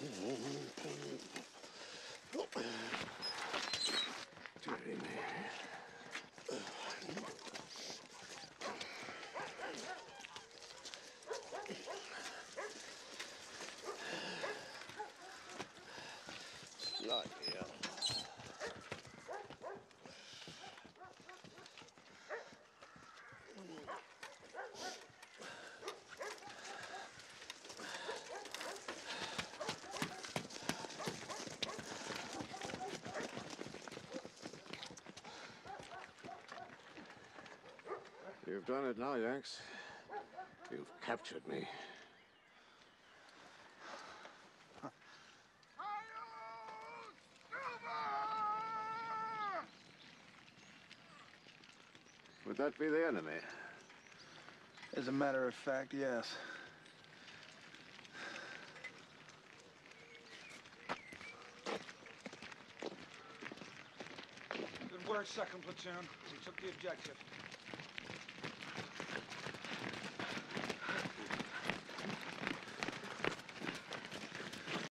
本当に。You've done it now, Yanks. You've captured me. Would that be the enemy? As a matter of fact, yes. Good work, second platoon. We took the objective.